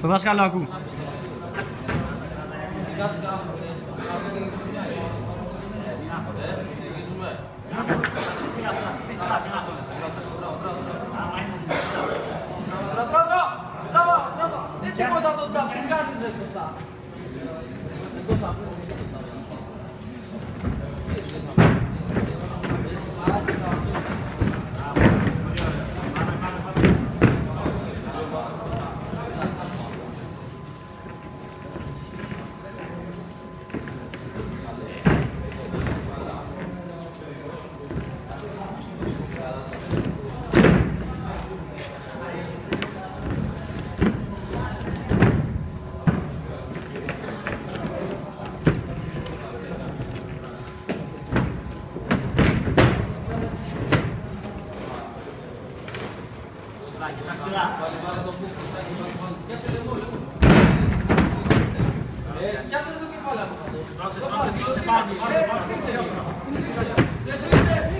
Το δάσκαλο ακού. Δεν τίποτα ταπ, τι κάνεις ρε Κωστά. Ε, Κωστά, Gracias.